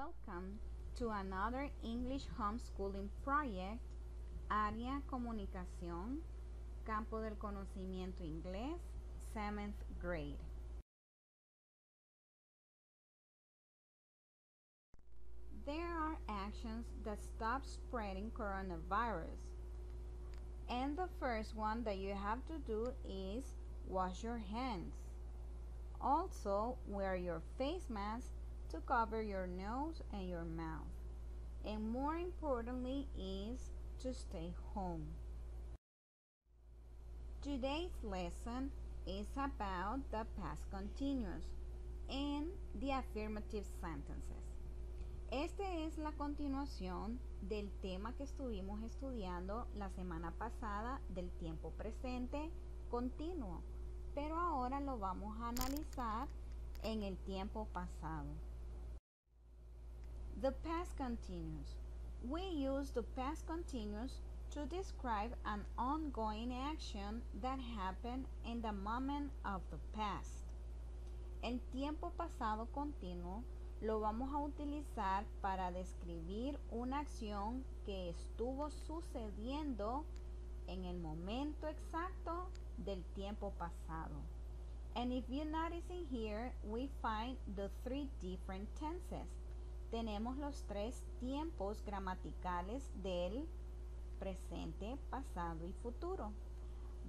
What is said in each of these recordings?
Welcome to another English homeschooling project, Área Comunicación, Campo del Conocimiento Inglés, 7th grade. There are actions that stop spreading coronavirus. And the first one that you have to do is wash your hands. Also, wear your face mask to cover your nose and your mouth. And more importantly is to stay home. Today's lesson is about the past continuous and the affirmative sentences. Esta es la continuación del tema que estuvimos estudiando la semana pasada del tiempo presente continuo, pero ahora lo vamos a analizar en el tiempo pasado. The past continuous. We use the past continuous to describe an ongoing action that happened in the moment of the past. El tiempo pasado continuo lo vamos a utilizar para describir una acción que estuvo sucediendo en el momento exacto del tiempo pasado. And if you notice in here, we find the three different tenses. Tenemos los tres tiempos gramaticales del presente, pasado y futuro.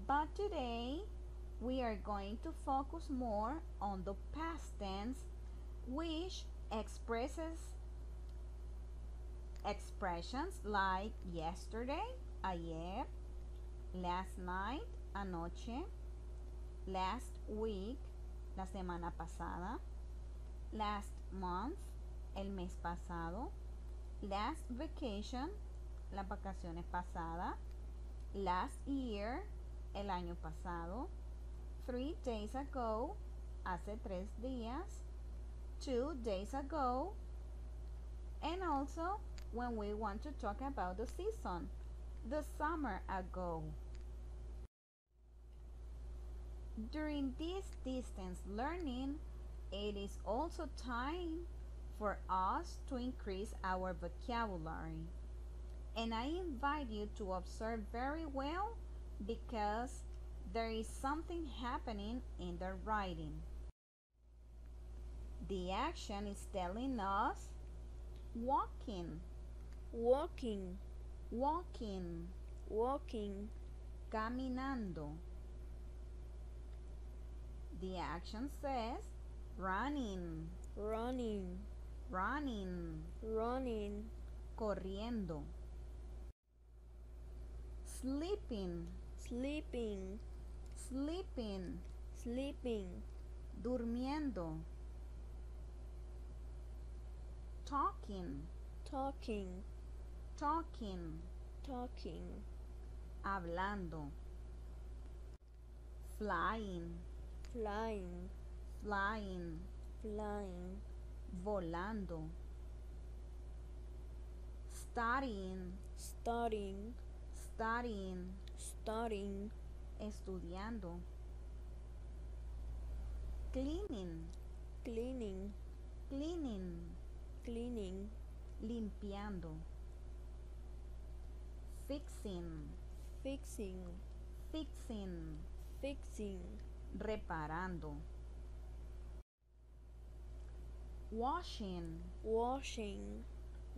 But today, we are going to focus more on the past tense, which expresses expressions like yesterday, ayer, last night, anoche, last week, la semana pasada, last month, el mes pasado, last vacation, las vacaciones pasadas, last year, el año pasado, three days ago, hace tres días, two days ago, and also when we want to talk about the season, the summer ago. During this distance learning, it is also time for us to increase our vocabulary. And I invite you to observe very well because there is something happening in the writing. The action is telling us walking, walking, walking, walking, caminando. The action says running, running, running, running, corriendo. Sleeping, sleeping, sleeping, sleeping, durmiendo. Talking, talking, talking, talking, hablando. Flying, flying, flying, flying, volando. Studying, studying, studying, studying, estudiando. Cleaning, cleaning, cleaning, cleaning, limpiando. Fixing, fixing, fixing, fixing, reparando. Washing, washing,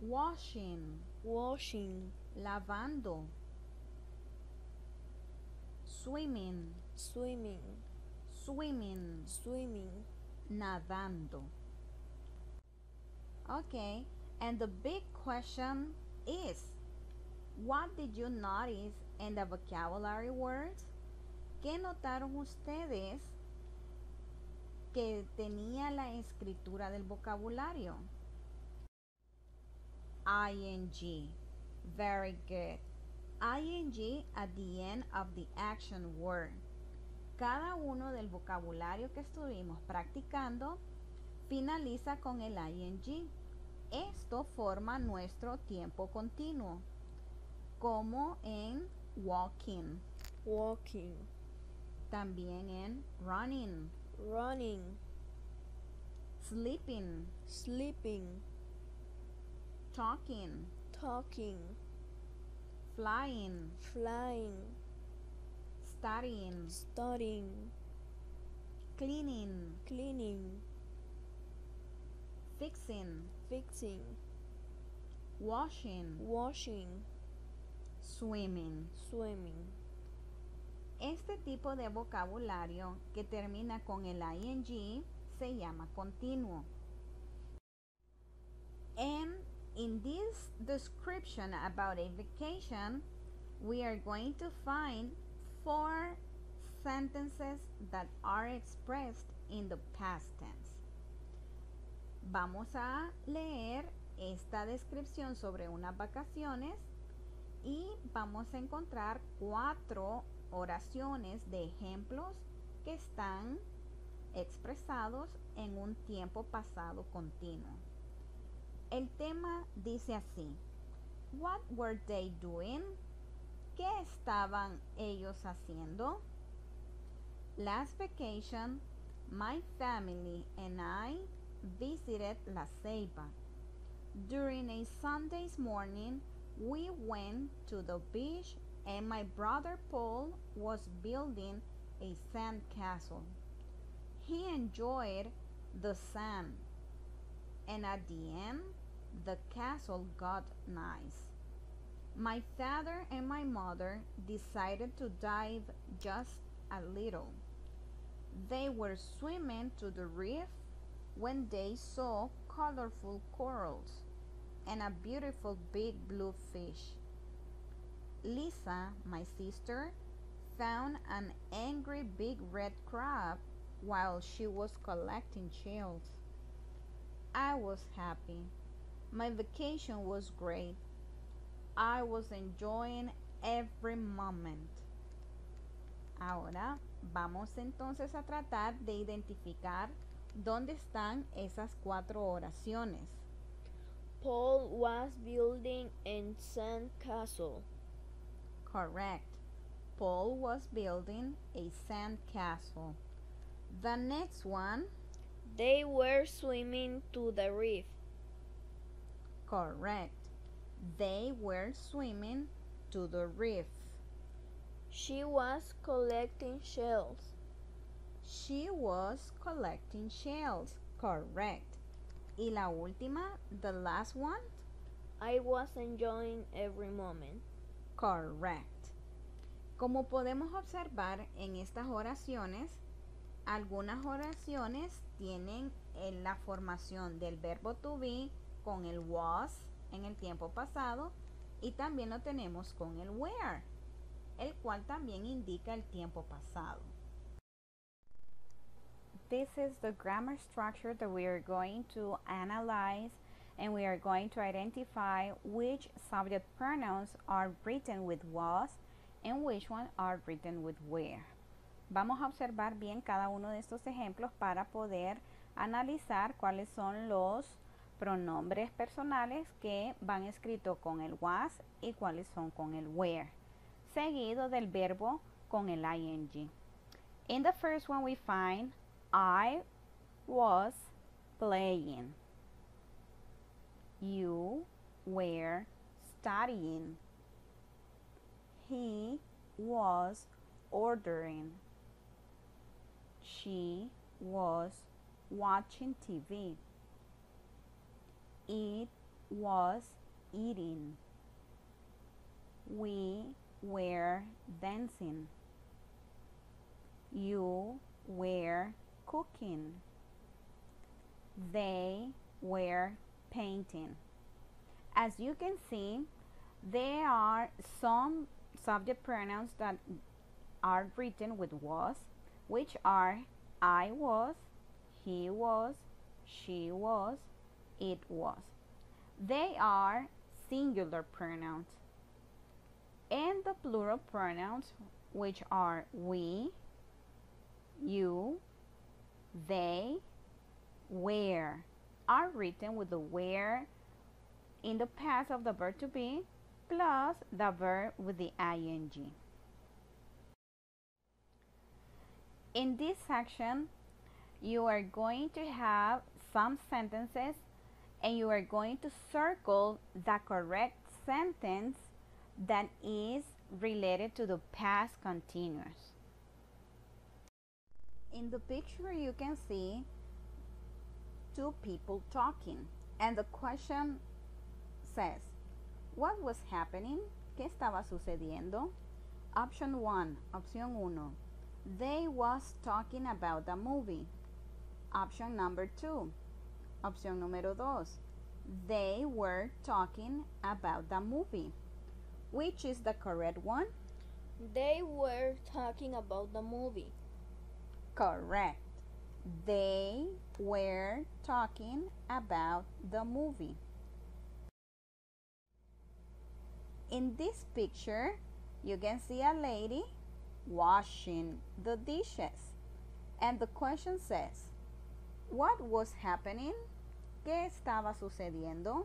washing, washing, lavando. Swimming, swimming, swimming, swimming, nadando. Okay, and the big question is what did you notice in the vocabulary words? ¿Qué notaron ustedes que tenía la escritura del vocabulario? ing. Very good. ing at the end of the action word. Cada uno del vocabulario que estuvimos practicando finaliza con el ing. Esto forma nuestro tiempo continuo, como en walking, walking, también en running, running, sleeping, sleeping, talking, talking, flying, flying, studying, studying, cleaning, cleaning, fixing, fixing, washing, washing, swimming. swimming. Este tipo de vocabulario que termina con el ing se llama continuo. And in this description about a vacation, we are going to find four sentences that are expressed in the past tense. Vamos a leer esta descripción sobre unas vacaciones y vamos a encontrar cuatro oraciones de ejemplos que están expresados en un tiempo pasado continuo. El tema dice así, What were they doing? ¿Qué estaban ellos haciendo? Last vacation, my family and I visited La Ceiba. During a Sunday's morning, we went to the beach and my brother Paul was building a sand castle. He enjoyed the sand, and at the end, the castle got nice. My father and my mother decided to dive just a little. They were swimming to the reef when they saw colorful corals and a beautiful big blue fish. Lisa, my sister, found an angry big red crab while she was collecting shells. I was happy. My vacation was great. I was enjoying every moment. Ahora vamos entonces a tratar de identificar dónde están esas cuatro oraciones. Paul was building a sand castle. Correct. Paul was building a sand castle. The next one, They were swimming to the reef. correct. They were swimming to the reef. She was collecting shells. She was collecting shells. Correct. Y la última, the last one, I was enjoying every moment. Correct. Como podemos observar en estas oraciones, algunas oraciones tienen en la formación del verbo to be con el was en el tiempo pasado y también lo tenemos con el were, el cual también indica el tiempo pasado. This is the grammar structure that we are going to analyze and we are going to identify which subject pronouns are written with was and which one are written with were. Vamos a observar bien cada uno de estos ejemplos para poder analizar cuáles son los pronombres personales que van escritos con el was y cuáles son con el were, seguido del verbo con el ing. In the first one we find I was playing. You were studying. He was ordering. She was watching TV. It was eating. We were dancing. You were cooking. They were painting. As you can see, there are some subject pronouns that are written with was, which are I was, he was, she was, it was. They are singular pronouns. And the plural pronouns, which are we, you, they, were, are written with the where in the past of the verb to be plus the verb with the ing. In this section, you are going to have some sentences and you are going to circle the correct sentence that is related to the past continuous. In the picture you can see two people talking and the question says, what was happening? ¿Qué estaba sucediendo? Option 1, opción 1. They was talking about the movie. Option number 2. Opción número 2. They were talking about the movie. Which is the correct one? They were talking about the movie. Correct. They were talking about the movie. In this picture, you can see a lady washing the dishes. And the question says, What was happening? ¿Qué estaba sucediendo?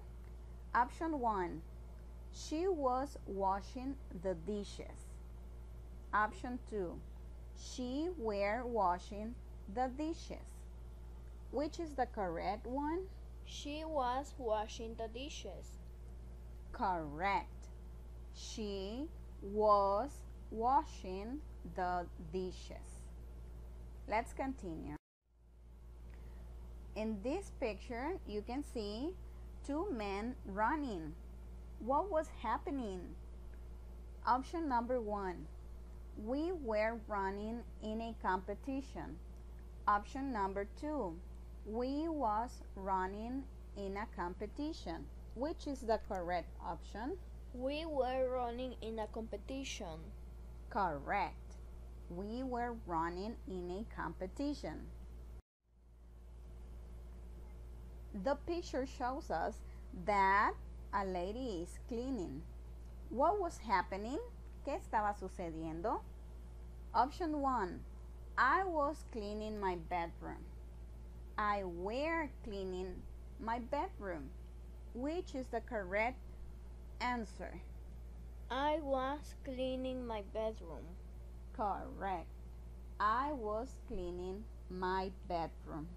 Option 1. She was washing the dishes. Option 2. She were washing the dishes. Which is the correct one? She was washing the dishes. Correct. She was washing the dishes. Let's continue. In this picture, you can see two men running. What was happening? Option number one, we were running in a competition. Option number two, we was running in a competition. Which is the correct option? We were running in a competition. Correct. We were running in a competition. The picture shows us that a lady is cleaning. What was happening? ¿Qué estaba sucediendo? Option 1. I was cleaning my bedroom. I were cleaning my bedroom. Which is the correct answer? I was cleaning my bedroom. Correct. I was cleaning my bedroom.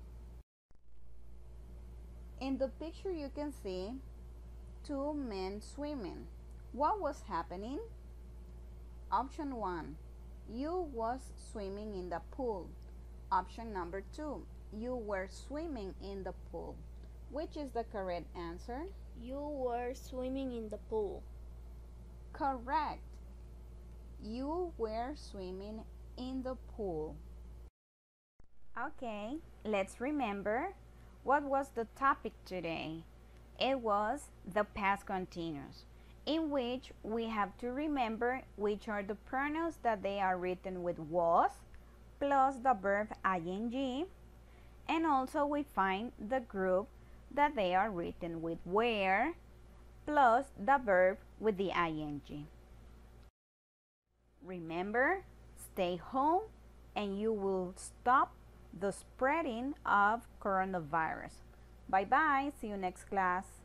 In the picture you can see two men swimming. What was happening? Option 1. You was swimming in the pool. Option number 2. You were swimming in the pool. Which is the correct answer? You were swimming in the pool. Correct. You were swimming in the pool. Okay, let's remember what was the topic today. It was the past continuous, in which we have to remember which are the pronouns that they are written with was plus the verb ing, and also we find the group that they are written with were plus the verb with the ing. Remember, stay home and you will stop the spreading of coronavirus. Bye bye. See you next class.